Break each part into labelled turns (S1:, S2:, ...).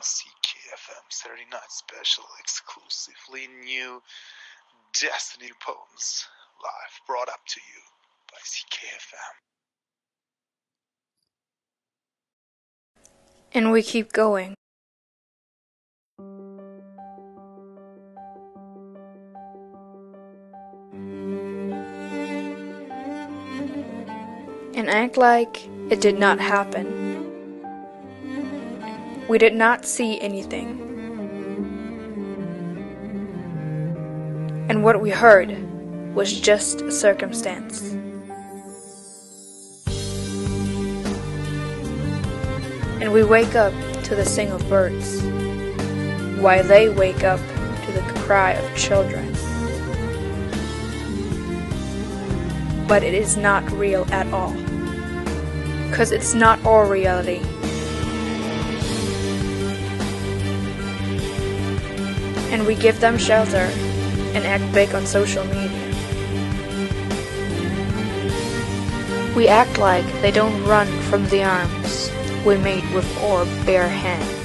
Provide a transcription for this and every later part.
S1: CKFM Saturday Night Special, exclusively new Destiny Poems, live brought up to you by CKFM.
S2: And we keep going. And act like it did not happen. We did not see anything. And what we heard was just circumstance. And we wake up to the sing of birds, while they wake up to the cry of children. But it is not real at all, because it's not all reality. And we give them shelter and act big on social media. We act like they don't run from the arms we made with our bare hand.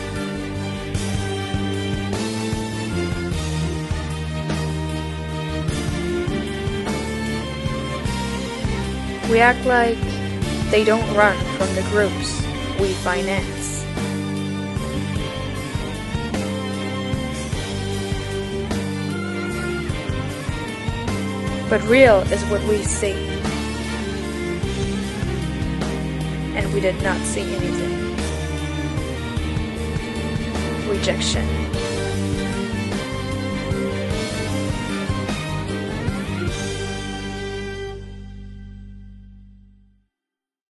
S2: We act like they don't run from the groups we finance. But real is what we see. And we did not see anything. Rejection.